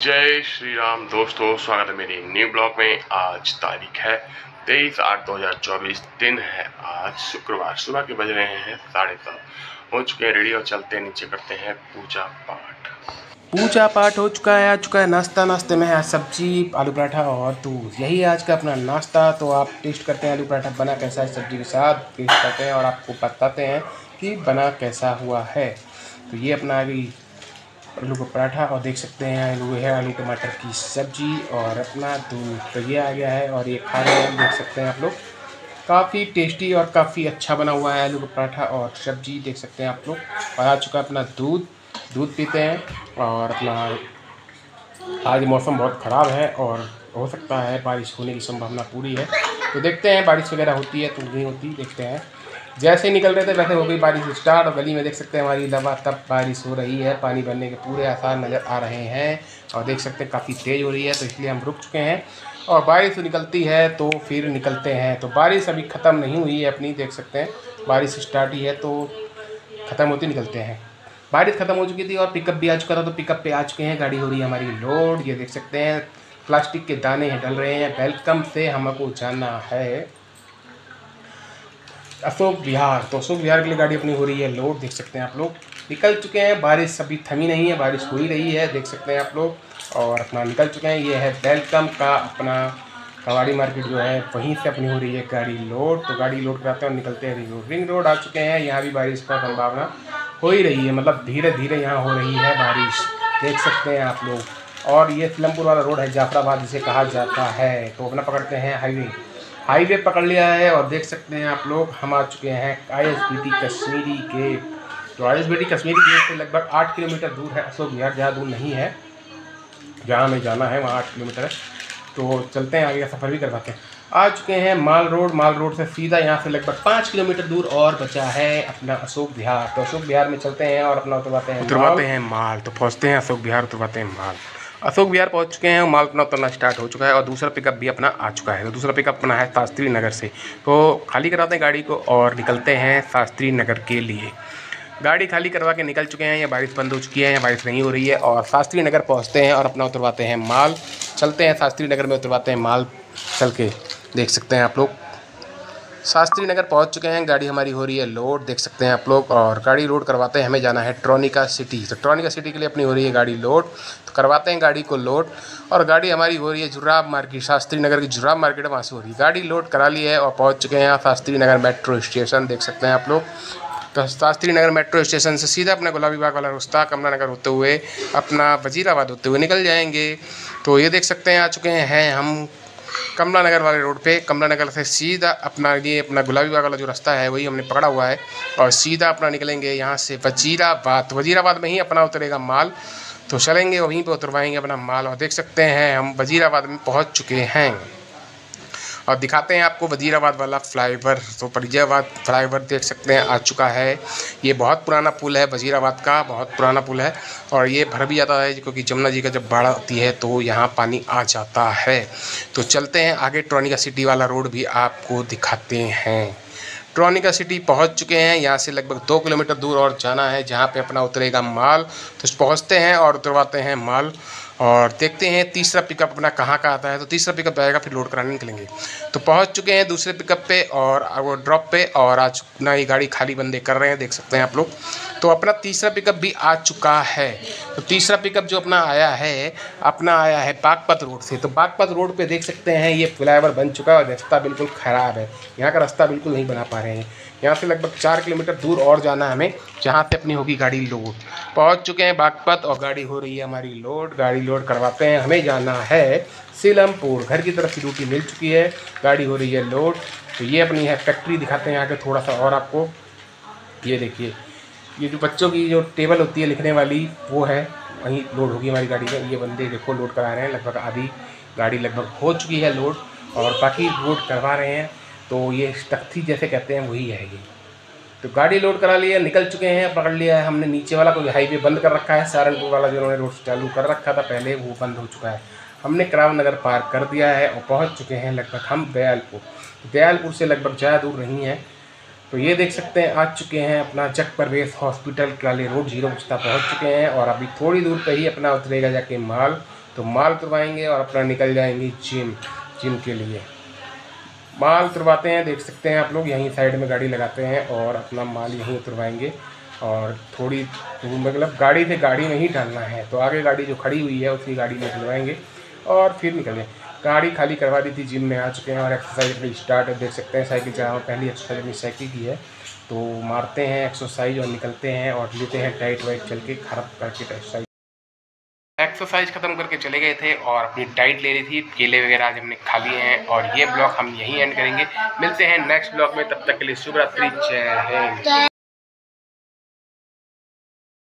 जय श्री राम दोस्तों, स्वागत है मेरी न्यू ब्लॉग में। आज तारीख है तेईस आठ दो हज़ार चौबीस, दिन है आज, शुक्रवार। सुबह के बज रहे हैं साढ़े सात। हो चुके हैं रेडी और चलते हैं, नीचे करते हैं पूजा पाठ। पूजा पाठ हो चुका है, आ चुका है नाश्ता। नाश्ते में है सब्ज़ी, आलू पराठा और दूध। यही आज का अपना नाश्ता। तो आप टेस्ट करते हैं आलू पराठा बना कैसा है सब्ज़ी के साथ टेस्ट करते हैं और आपको बताते हैं कि बना कैसा हुआ है। तो ये अपना अभी आलू का पराठा, और देख सकते हैं आलू है, आलू टमाटर की सब्ज़ी, और अपना दूध तो ये आ गया है, और ये खा रहे हैं, देख सकते हैं आप लोग। काफ़ी टेस्टी और काफ़ी अच्छा बना हुआ है आलू का पराठा और सब्ज़ी, देख सकते हैं आप लोग। और आ चुका है अपना दूध दूध पीते हैं, और अपना आज मौसम बहुत ख़राब है, और हो सकता है बारिश होने की संभावना पूरी है। तो देखते हैं, बारिश वगैरह होती है तो नहीं होती, देखते हैं। जैसे ही निकल रहे थे, वैसे हो गई बारिश स्टार्ट और गली में देख सकते हैं हमारी तब बारिश हो रही है। पानी भरने के पूरे आसार नज़र आ रहे हैं और देख सकते हैं काफ़ी तेज़ हो रही है तो इसलिए हम रुक चुके हैं। और बारिश निकलती है तो फिर निकलते हैं। तो बारिश अभी ख़त्म नहीं हुई है अपनी, देख सकते हैं। बारिश स्टार्ट ही है तो ख़त्म होती निकलते हैं। बारिश ख़त्म हो चुकी थी और पिकअप भी आ चुका था तो पिकअप पे आ चुके हैं। गाड़ी हो रही है हमारी लोड ये देख सकते हैं। प्लास्टिक के दाने हैं डल रहे हैं। वेलकम से हमको जाना है। अशोक विहार। तो अशोक विहार के लिए गाड़ी अपनी हो रही है, लोड देख सकते हैं आप लोग। निकल चुके हैं, बारिश अभी थमी नहीं है, बारिश हो ही रही है, देख सकते हैं आप लोग। और अपना निकल चुके हैं, ये है वेलकम का अपना कवाड़ी मार्केट जो है, वहीं से अपनी हो रही है गाड़ी लोड। तो गाड़ी लोड कराते हैं और निकलते हैं, रिंग रोड रिंग रोड आ चुके हैं। यहाँ भी बारिश का संभावना हो ही रही है मतलब धीरे धीरे यहाँ हो रही है बारिश। देख सकते हैं आप लोग। और ये सिलमपुर वाला रोड है, जाफराबाद जिसे कहा जाता है। तो अपना पकड़ते हैं हाईवे। हाईवे पकड़ लिया है और देख सकते हैं आप लोग हम आ चुके हैं I S B T Kashmiri Gate. तो I S B T Kashmiri Gate से लगभग आठ किलोमीटर दूर है अशोक विहार ज़्यादा दूर नहीं है जहाँ हमें जाना है वहाँ आठ किलोमीटर है। तो चलते हैं आगे का सफ़र भी करवाते हैं। आ चुके हैं माल रोड माल रोड से सीधा यहाँ से लगभग पाँच किलोमीटर दूर और बचा है अपना अशोक विहार। तो अशोक विहार में चलते हैं और अपना उतरवाते हैं उतरवाते हैं माल तो पहुँचते हैं अशोक बिहार उतरवाते हैं माल। अशोक विहार पहुँच चुके हैं, माल अपना उतरना स्टार्ट हो चुका है और दूसरा पिकअप भी अपना आ चुका है। तो दूसरा पिकअप अपना है शास्त्री नगर से। तो खाली कराते हैं गाड़ी को और निकलते हैं शास्त्री नगर के लिए। गाड़ी खाली करवा के निकल चुके हैं, या बारिश बंद हो चुकी है या बारिश नहीं हो रही है और शास्त्री नगर पहुँचते हैं और अपना उतरवाते हैं माल। चलते हैं शास्त्री नगर में, उतरवाते हैं माल। चल के देख सकते हैं आप लोग। शास्त्री नगर पहुँच चुके हैं। गाड़ी हमारी हो रही है लोड, देख सकते हैं आप लोग। और गाड़ी लोड करवाते हैं, हमें जाना है ट्रॉनिका सिटी। तो ट्रॉनिका सिटी के लिए अपनी हो रही है गाड़ी लोड। तो करवाते हैं गाड़ी को लोड। और गाड़ी हमारी हो रही है जुराब मार्केट, शास्त्री नगर की जुराब मार्केट वहाँ से हो रही है। गाड़ी लोड करा ली है और पहुँच चुके हैं शास्त्री नगर मेट्रो स्टेशन, देख सकते हैं आप लोग। तो शास्त्री नगर मेट्रो स्टेशन से सीधा अपना गुलाबी बाग वाला रुस्ता कमला नगर होते हुए अपना वजीराबाद होते हुए निकल जाएँगे। तो ये देख सकते हैं, आ चुके हैं हम कमला नगर वाले रोड पे कमला नगर से सीधा अपना ये अपना गुलाबी बाग वाला जो रास्ता है, वही हमने पकड़ा हुआ है और सीधा अपना निकलेंगे यहाँ से वजीराबाद। वजीराबाद में ही अपना उतरेगा माल। तो चलेंगे, वहीं पे उतरवाएँगे अपना माल और देख सकते हैं हम वजीराबाद में पहुँच चुके हैं। और दिखाते हैं आपको वजीराबाद वाला फ्लाईओवर। तो परिजयाबाद फ्लाईओवर देख सकते हैं, आ चुका है। ये बहुत पुराना पुल है वजीराबाद का, बहुत पुराना पुल है। और ये भर भी जाता है, क्योंकि जमुना जी का जब बाढ़ आती है तो यहाँ पानी आ जाता है। तो चलते हैं, आगे ट्रॉनिका सिटी वाला रोड भी आपको दिखाते हैं। ट्रॉनिका सिटी पहुँच चुके हैं। यहाँ से लगभग दो किलोमीटर दूर और जाना है, जहाँ पे अपना उतरेगा माल। तो पहुँचते हैं और उतरवाते हैं माल और देखते हैं तीसरा पिकअप अपना कहाँ का आता है। तो तीसरा पिकअप आएगा, फिर लोड कराने निकलेंगे। तो पहुँच चुके हैं दूसरे पिकअप पे और वो ड्रॉप पे और आज अपना ये गाड़ी खाली बंदे कर रहे हैं, देख सकते हैं आप लोग। तो अपना तीसरा पिकअप भी आ चुका है। तो तीसरा पिकअप जो अपना आया है, अपना आया है बागपत रोड से। तो बागपत रोड पर देख सकते हैं, ये फ्लाईओवर बन चुका है और रास्ता बिल्कुल ख़राब है। यहाँ का रास्ता बिल्कुल नहीं बना पा रहे हैं। यहाँ से लगभग चार किलोमीटर दूर और जाना है हमें, जहाँ से अपनी होगी गाड़ी लोड पहुँच चुके हैं बागपत और गाड़ी हो रही है हमारी लोड गाड़ी लोड करवाते हैं, हमें जाना है सीलमपुर। घर की तरफ़ की ड्यूटी मिल चुकी है, गाड़ी हो रही है लोड तो ये अपनी है फैक्ट्री दिखाते हैं यहाँ के थोड़ा सा और आपको। ये देखिए, ये जो बच्चों की जो टेबल होती है लिखने वाली, वो है। वहीं लोड होगी हमारी गाड़ी में ये बंदे देखो लोड करा रहे हैं, लगभग आधी गाड़ी लगभग हो चुकी है लोड और बाकी लोड करवा रहे हैं। तो ये तख्ती जैसे कहते हैं, वही है ये। तो गाड़ी लोड करा लिया, निकल चुके हैं, पकड़ लिया है हमने। नीचे वाला कोई हाईवे बंद कर रखा है। सहारनपुर वाला जो उन्होंने रोड चालू कर रखा था, पहले वो बंद हो चुका है। हमने कराव नगर पार कर दिया है और पहुँच चुके हैं लगभग हम दयालपुर। दयालपुर से लगभग ज़्यादा दूर नहीं है। तो ये देख सकते हैं, आ चुके हैं अपना जग प्रवेश हॉस्पिटल वाले रोड ज़ीरो गुस्ता पहुँच चुके हैं और अभी थोड़ी दूर पर ही अपना उतरेगा जाके माल। तो माल तुरवाएँगे और अपना निकल जाएँगे जिम जिम के लिए। माल तुरवाते हैं, देख सकते हैं आप लोग, यहीं साइड में गाड़ी लगाते हैं और अपना माल यहीं उतरवाएँगे। और थोड़ी मतलब गाड़ी से गाड़ी में ही डालना है तो आगे गाड़ी जो खड़ी हुई है उसी गाड़ी में डलवाएँगे और फिर निकलें। गाड़ी खाली करवा दी थी, जिम में आ चुके हैं और एक्सरसाइज अपनी स्टार्ट देख सकते हैं साइकिल चला, पहली एक्सरसाइज अपनी साइकिल की है तो मारते हैं एक्सरसाइज और निकलते हैं और लेते हैं टाइट वाइट चल के, खराब करके एक्सरसाइज एक्सरसाइज खत्म करके चले गए थे और अपनी डाइट ले रही थी। केले वगैरह आज हमने खा लिए हैं और ये ब्लॉग हम यहीं एंड करेंगे। मिलते हैं नेक्स्ट ब्लॉग में। तब तक के लिए शुभ रात्रि जय हिंद।